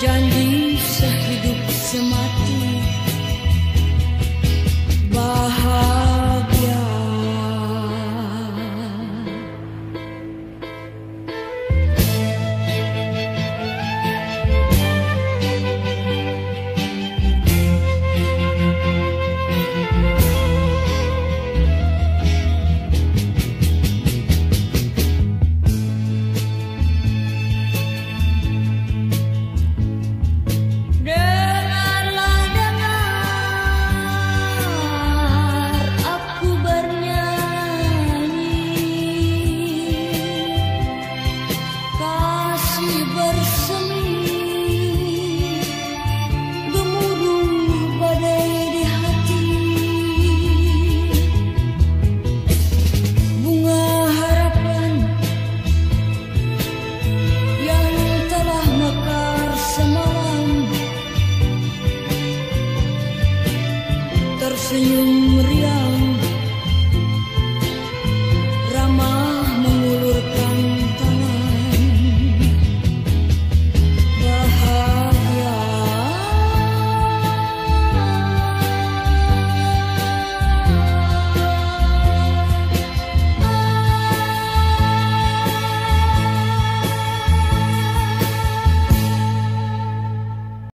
Janji sehidup semati sương